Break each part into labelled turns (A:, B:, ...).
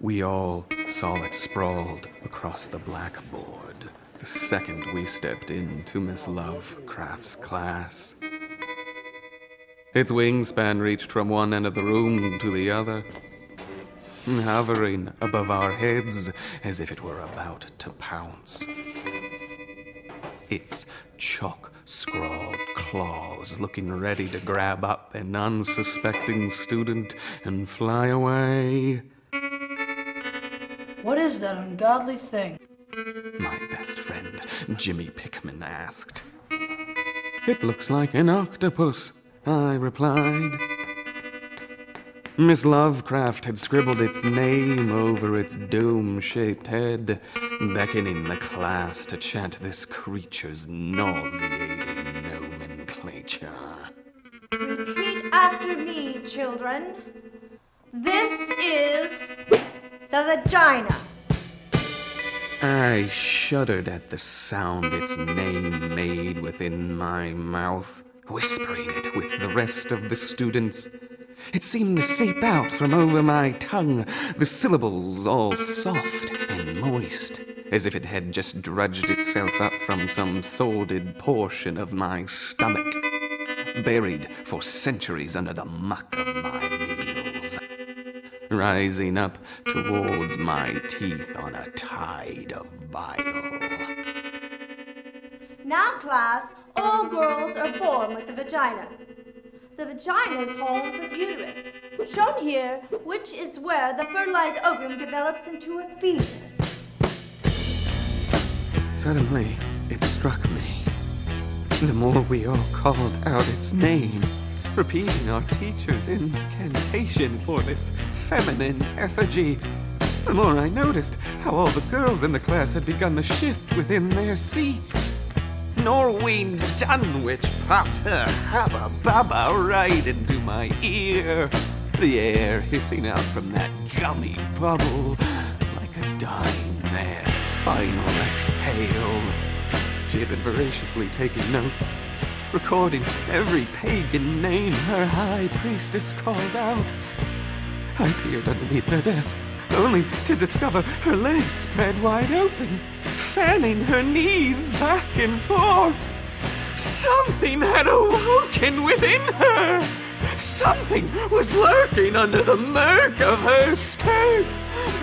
A: We all saw it sprawled across the blackboard the second we stepped into Miss Lovecraft's class. Its wingspan reached from one end of the room to the other, hovering above our heads as if it were about to pounce. Its chalk scrawled claws looking ready to grab up an unsuspecting student and fly away.
B: What is that ungodly thing?
A: My best friend, Jimmy Pickman, asked. It looks like an octopus, I replied. Miss Lovecraft had scribbled its name over its dome shaped head, beckoning the class to chant this creature's nauseating nomenclature.
C: Repeat after me, children. This is the vagina.
A: I shuddered at the sound its name made within my mouth, whispering it with the rest of the students. It seemed to seep out from over my tongue, the syllables all soft moist, as if it had just drudged itself up from some sordid portion of my stomach, buried for centuries under the muck of my meals rising up towards my teeth on a tide of bile.
C: Now, class, all girls are born with a vagina. The vagina is home for the uterus, shown here, which is where the fertilized ovum develops into a fetus.
A: Suddenly, it struck me. The more we all called out its name, repeating our teacher's incantation for this feminine effigy, the more I noticed how all the girls in the class had begun to shift within their seats. Norween Dunwich popped her hubba bubba right into my ear, the air hissing out from that gummy bubble like a dying man's final exhale. She had been voraciously taking notes, recording every pagan name her high priestess called out. I peered underneath her desk, only to discover her legs spread wide open, fanning her knees back and forth. Something had awoken within her. Something was lurking under the murk of her skirt,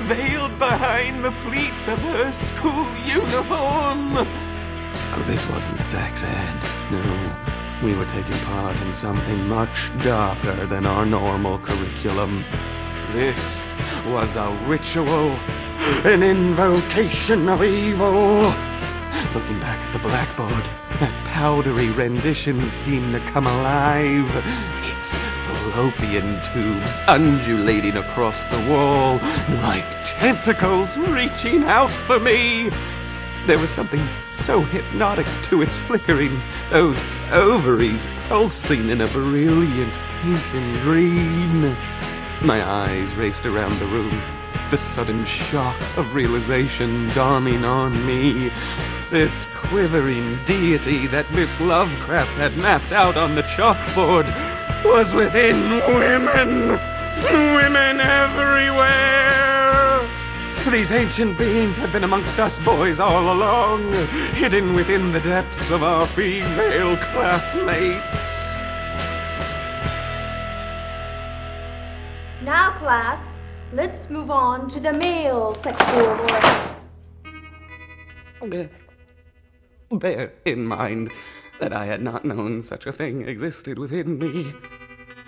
A: veiled behind the pleats of her school uniform. Oh, this wasn't sex ed. No, we were taking part in something much darker than our normal curriculum. This was a ritual, an invocation of evil. Looking back at the blackboard, that powdery rendition seemed to come alive. Its fallopian tubes undulating across the wall like tentacles reaching out for me. There was something so hypnotic to its flickering, those ovaries pulsing in a brilliant pink and green. My eyes raced around the room, the sudden shock of realization dawning on me. This quivering deity that Miss Lovecraft had mapped out on the chalkboard was within women! Women everywhere! These ancient beings have been amongst us boys all along, hidden within the depths of our female classmates.
C: Now, class, let's move on to the male sexual organs.
A: Bear in mind that I had not known such a thing existed within me.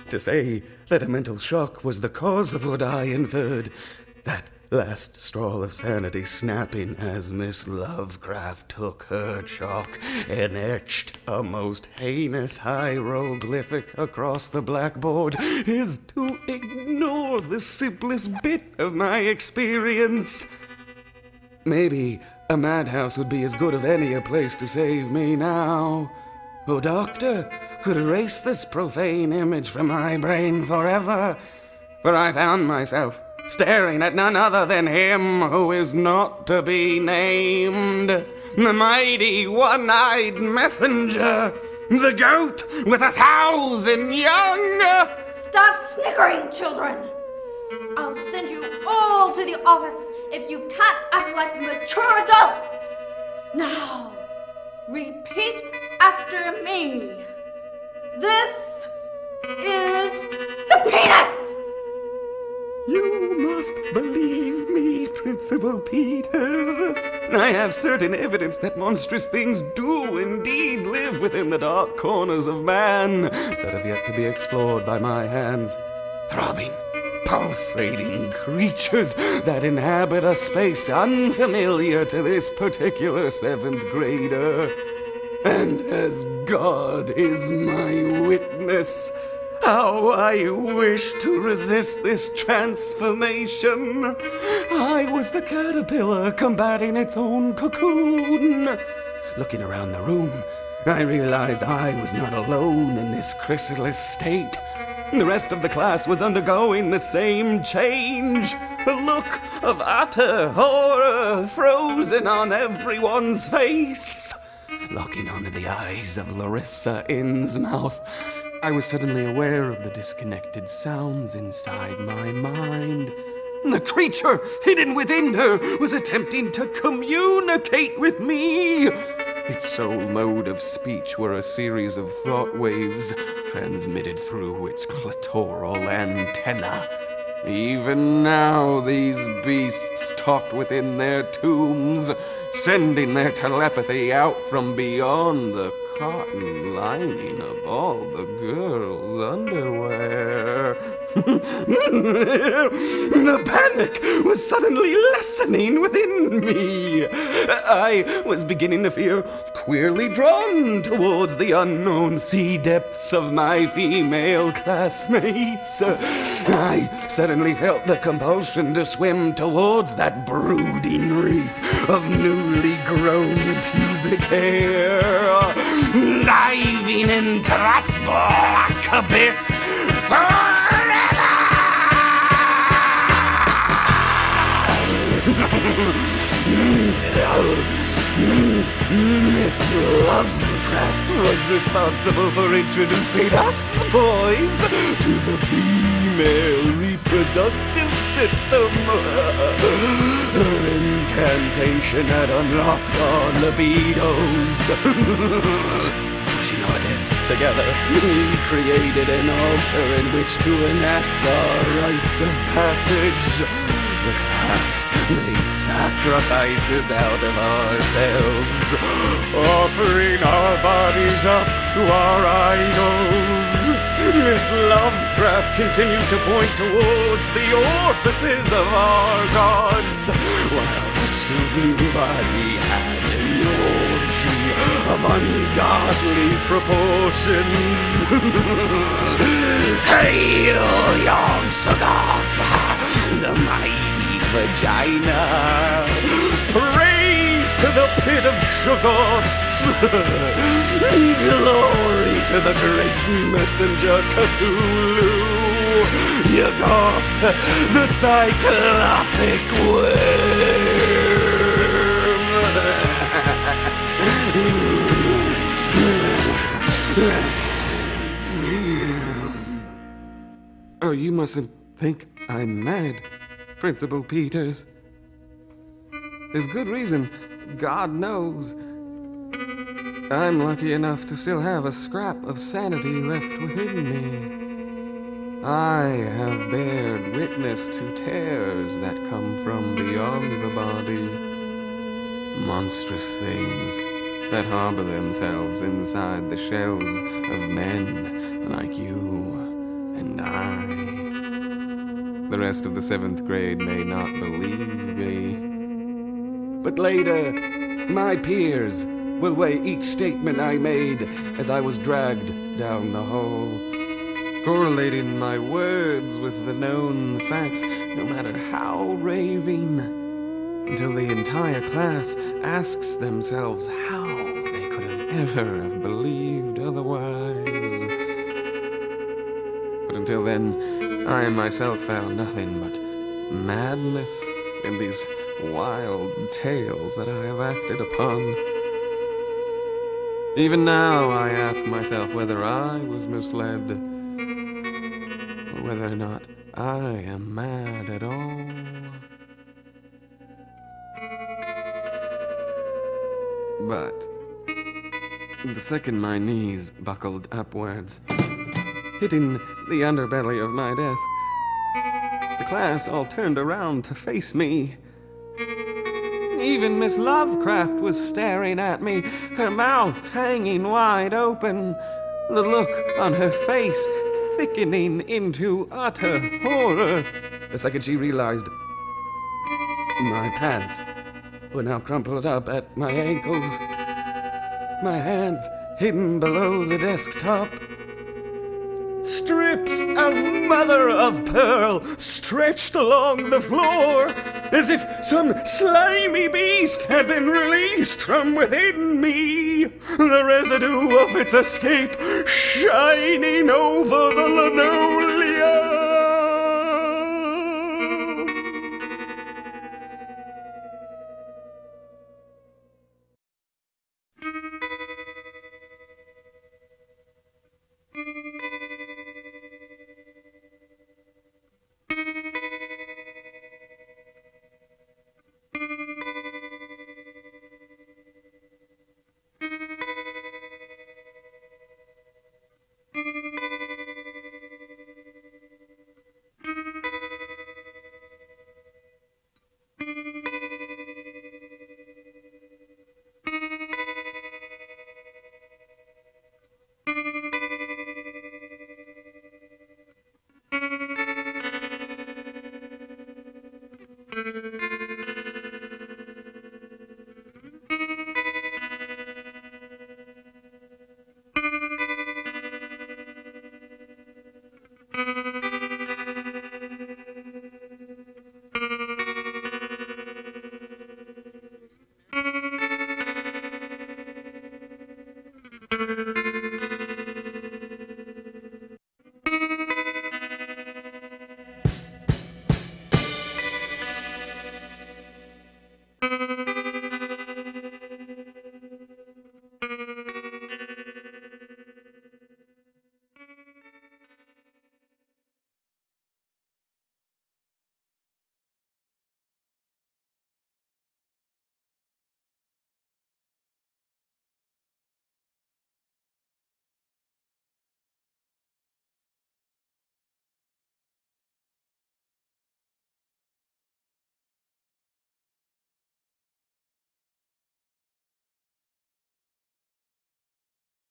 A: To say that a mental shock was the cause of what I inferred, that last straw of sanity snapping as Miss Lovecraft took her chalk and etched a most heinous hieroglyphic across the blackboard, is to ignore the simplest bit of my experience. Maybe a madhouse would be as good of any a place to save me now. Oh, doctor could erase this profane image from my brain forever, for I found myself staring at none other than him who is not to be named, the mighty one-eyed messenger, The goat with a thousand young!
C: Stop snickering, children! I'll send you all to the office if you can't act like mature adults! Now, repeat after me. This is the penis!
A: You must believe me, Principal Peters. I have certain evidence that monstrous things do indeed live within the dark corners of man that have yet to be explored by my hands. Throbbing, pulsating creatures that inhabit a space unfamiliar to this particular seventh grader. And as God is my witness, how I wish to resist this transformation. I was the caterpillar combating its own cocoon. Looking around the room, I realized I was not alone in this chrysalis state. The rest of the class was undergoing the same change. A look of utter horror frozen on everyone's face. Locking onto the eyes of Larissa Innsmouth, I was suddenly aware of the disconnected sounds inside my mind. The creature hidden within her was attempting to communicate with me. Its sole mode of speech were a series of thought waves transmitted through its clitoral antenna. Even now, these beasts talked within their tombs, sending their telepathy out from beyond the cotton lining of all the girls' underwear. the panic was suddenly lessening within me. I was beginning to feel queerly drawn towards the unknown sea depths of my female classmates. I suddenly felt the compulsion to swim towards that brooding reef of newly grown pubic hair diving into that black abyss Miss Lovecraft was responsible for introducing us boys to the female reproductive system. Her incantation had unlocked our libidos. Pushing our discs together, we created an altar in which to enact our rites of passage. Class made sacrifices out of ourselves, offering our bodies up to our idols. Miss Lovecraft continued to point towards the orifices of our gods, while the student body had an orgy of ungodly proportions. Hail, Yog-Sothoth, the mighty vagina. Praise to the pit of Shoggoths. Glory to the great messenger Cthulhu. Yuggoth, the cyclopic worm. Oh, you mustn't think I'm mad, Principal Peters. There's good reason, God knows. I'm lucky enough to still have a scrap of sanity left within me. I have bared witness to tears that come from beyond the body. Monstrous things that harbor themselves inside the shells of men like you and I. The rest of the seventh grade may not believe me. But later, my peers will weigh each statement I made as I was dragged down the hall, correlating my words with the known facts, no matter how raving, until the entire class asks themselves how they could have ever have believed otherwise. Until then, I myself found nothing but madness in these wild tales that I have acted upon. Even now, I ask myself whether I was misled, or whether or not I am mad at all. But the second my knees buckled upwards, hitting the underbelly of my desk, the class all turned around to face me. Even Miss Lovecraft was staring at me, her mouth hanging wide open, the look on her face thickening into utter horror. The second she realized my pants were now crumpled up at my ankles, my hands hidden below the desktop. Strips of mother of pearl stretched along the floor as if some slimy beast had been released from within me, the residue of its escape shining over the linoleum. Thank you.